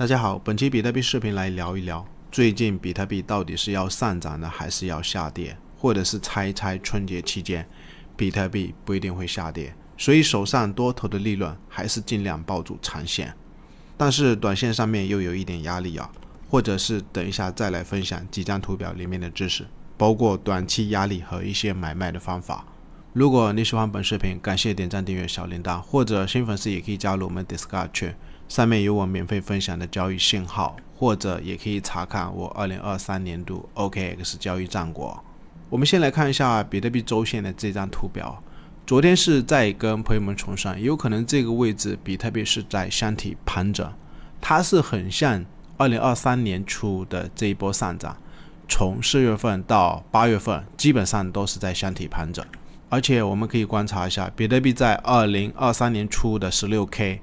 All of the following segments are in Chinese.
大家好，本期比特币视频来聊一聊，最近比特币到底是要上涨呢，还是要下跌，或者是猜一猜春节期间比特币不一定会下跌，所以手上多头的利润还是尽量抱住长线，但是短线上面又有一点压力啊，或者是等一下再来分享几张图表里面的知识，包括短期压力和一些买卖的方法。如果你喜欢本视频，感谢点赞、订阅、小铃铛，或者新粉丝也可以加入我们 Discord 群。上面有我免费分享的交易信号，或者也可以查看我二零二三年度 OKX 交易战果。我们先来看一下比特币周线的这张图表。昨天是在跟朋友们重申，有可能这个位置比特币是在箱体盘整，它是很像二零二三年初的这一波上涨，从四月份到八月份基本上都是在箱体盘整。而且我们可以观察一下，比特币在二零二三年初的十六 K。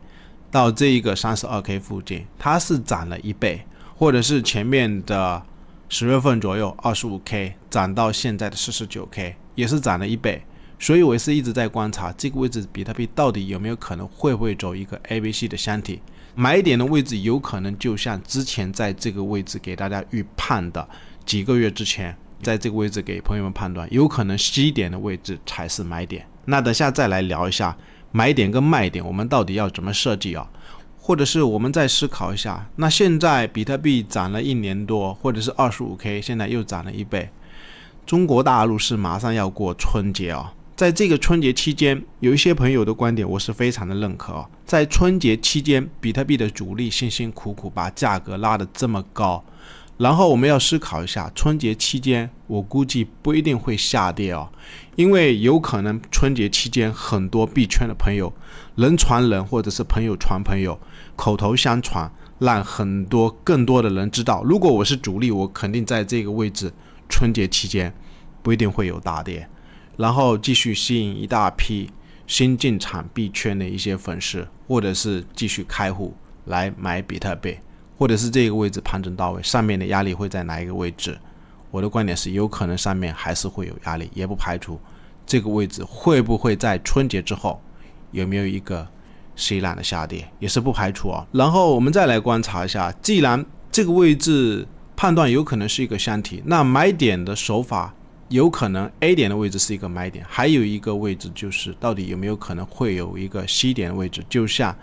到这一个三十二 K 附近，它是涨了一倍，或者是前面的十月份左右二十五 K 涨到现在的四十九 K，也是涨了一倍。所以我是一直在观察这个位置，比特币到底有没有可能会不会走一个 A、B、C 的箱体？买点的位置有可能就像之前在这个位置给大家预判的，几个月之前在这个位置给朋友们判断，有可能 C 点的位置才是买点。那等下再来聊一下。买点跟卖点，我们到底要怎么设计啊？或者是我们再思考一下，那现在比特币涨了一年多，或者是二十五 K，现在又涨了一倍。中国大陆是马上要过春节啊，在这个春节期间，有一些朋友的观点我是非常的认可啊。在春节期间，比特币的主力辛辛苦苦把价格拉得这么高。然后我们要思考一下，春节期间我估计不一定会下跌哦，因为有可能春节期间很多币圈的朋友人传人，或者是朋友传朋友，口头相传，让很多更多的人知道。如果我是主力，我肯定在这个位置，春节期间不一定会有大跌，然后继续吸引一大批新进场币圈的一些粉丝，或者是继续开户来买比特币。或者是这个位置盘整到位，上面的压力会在哪一个位置？我的观点是，有可能上面还是会有压力，也不排除这个位置会不会在春节之后有没有一个 C 浪的下跌，也是不排除啊。然后我们再来观察一下，既然这个位置判断有可能是一个箱体，那买点的手法有可能 A 点的位置是一个买点，还有一个位置就是到底有没有可能会有一个 C 点的位置，就像。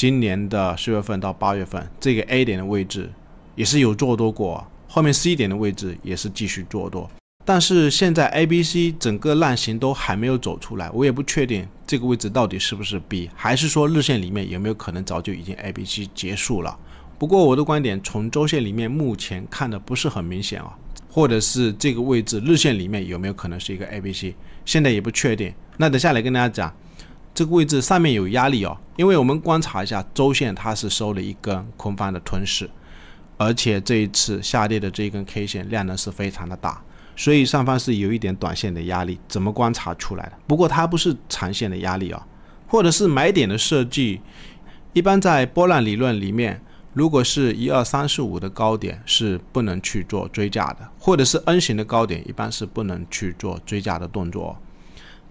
今年的四月份到八月份，这个 A 点的位置也是有做多过，后面 C 点的位置也是继续做多，但是现在 A、B、C 整个浪形都还没有走出来，我也不确定这个位置到底是不是 B，还是说日线里面有没有可能早就已经 A、B、C 结束了。不过我的观点从周线里面目前看的不是很明显啊，或者是这个位置日线里面有没有可能是一个 A、B、C，现在也不确定。那等下来跟大家讲。这个位置上面有压力哦，因为我们观察一下周线，它是收了一根空方的吞噬，而且这一次下跌的这一根 K 线量能是非常的大，所以上方是有一点短线的压力。怎么观察出来的？不过它不是长线的压力哦，或者是买点的设计，一般在波浪理论里面，如果是一二三四五的高点是不能去做追加的，或者是 N 型的高点一般是不能去做追加的动作。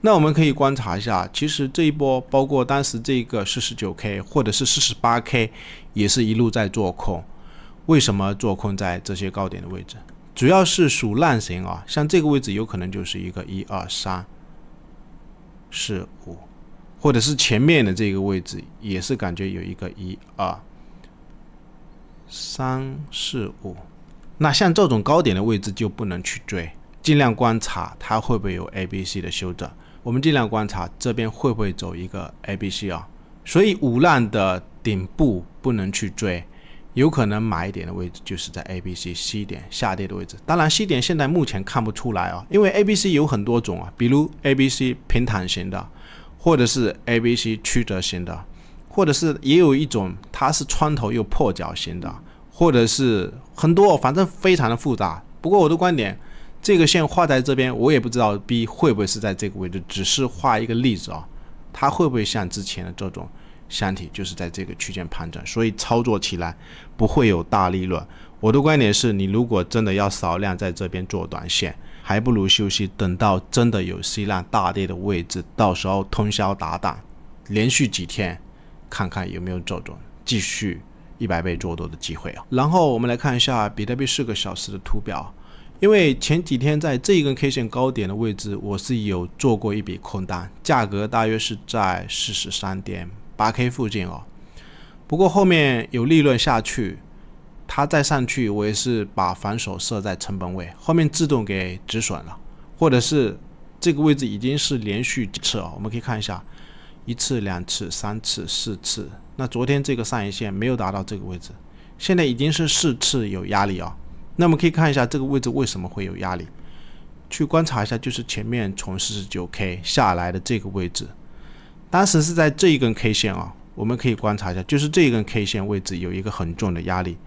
那我们可以观察一下，其实这一波包括当时这个四十九 K 或者是四十八 K，也是一路在做空。为什么做空在这些高点的位置？主要是属浪形啊，像这个位置有可能就是一个一二三四五，或者是前面的这个位置也是感觉有一个一二三四五。那像这种高点的位置就不能去追，尽量观察它会不会有 A、B、C 的修正。我们尽量观察这边会不会走一个 A、B、C 啊，所以五浪的顶部不能去追，有可能买点的位置就是在 A、B、C、C 点下跌的位置。当然，C 点现在目前看不出来啊，因为 A、B、C 有很多种啊，比如 A、B、C 平坦型的，或者是 A、B、C 曲折型的，或者是也有一种它是穿头又破脚型的，或者是很多，反正非常的复杂。不过我的观点。这个线画在这边，我也不知道 B 会不会是在这个位置，只是画一个例子啊，它会不会像之前的这种箱体，就是在这个区间盘整，所以操作起来不会有大利润。我的观点是你如果真的要少量在这边做短线，还不如休息，等到真的有 C 浪大跌的位置，到时候通宵达旦，连续几天看看有没有这种继续一百倍做多的机会啊。然后我们来看一下比特币四个小时的图表，因为前几天在这一根 K 线高点的位置，我是有做过一笔空单，价格大约是在四十三点八 K 附近哦。不过后面有利润下去，它再上去，我也是把反手设在成本位，后面自动给止损了，或者是这个位置已经是连续几次啊，我们可以看一下，一次、两次、三次、四次。那昨天这个上影线没有达到这个位置，现在已经是四次有压力啊。那么可以看一下这个位置为什么会有压力，去观察一下，就是前面从四十九 K 下来的这个位置，当时是在这一根 K 线啊。我们可以观察一下，就是这一根 K 线位置有一个很重的压力，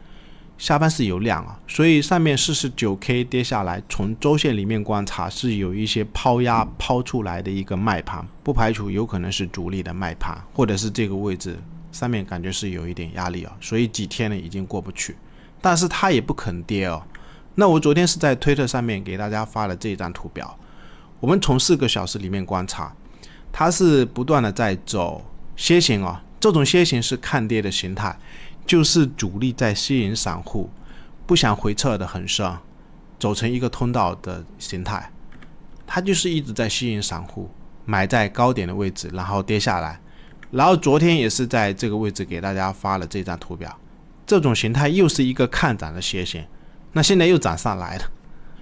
下方是有量啊，所以上面四十九 K 跌下来，从周线里面观察是有一些抛压抛出来的一个卖盘，不排除有可能是主力的卖盘，或者是这个位置上面感觉是有一点压力啊，所以几天呢已经过不去，但是它也不肯跌哦。那我昨天是在推特上面给大家发了这张图表，我们从四个小时里面观察，它是不断的在走楔形哦。这种楔形是看跌的形态，就是主力在吸引散户，不想回撤的很深，走成一个通道的形态，它就是一直在吸引散户买在高点的位置，然后跌下来，然后昨天也是在这个位置给大家发了这张图表，这种形态又是一个看涨的斜线，那现在又涨上来了。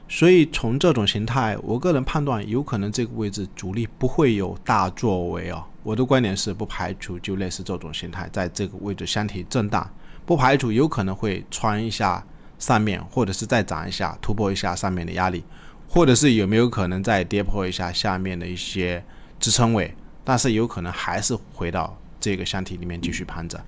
所以从这种形态，我个人判断有可能这个位置主力不会有大作为哦。我的观点是不排除就类似这种形态，在这个位置箱体震荡，不排除有可能会穿一下上面，或者是再涨一下，突破一下上面的压力，或者是有没有可能再跌破一下下面的一些支撑位，但是有可能还是回到这个箱体里面继续盘整。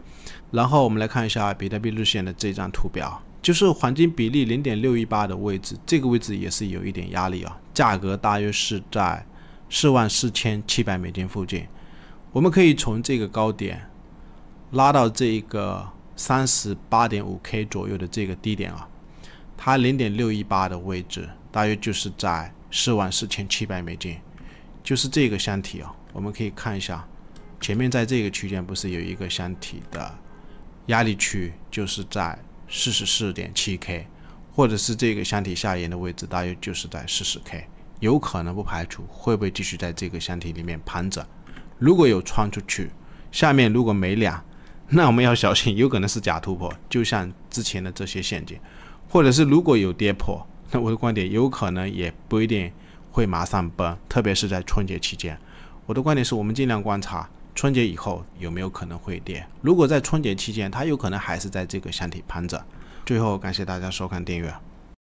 然后我们来看一下比特币日线的这张图表。就是黄金比例零点六一八的位置，这个位置也是有一点压力啊，价格大约是在四万四千七百美金附近。我们可以从这个高点拉到这一个三十八点五 K 左右的这个低点啊，它零点六一八的位置大约就是在四万四千七百美金，就是这个箱体啊，我们可以看一下，前面在这个区间不是有一个箱体的压力区，就是在。四十四点七 K，或者是这个箱体下沿的位置，大约就是在四十 K，有可能不排除会不会继续在这个箱体里面盘着。如果有穿出去，下面如果没量，那我们要小心，有可能是假突破，就像之前的这些陷阱，或者是如果有跌破，那我的观点有可能也不一定会马上崩，特别是在春节期间。我的观点是我们尽量观察。春节以后有没有可能会跌？如果在春节期间，它有可能还是在这个箱体盘着。最后，感谢大家收看订阅。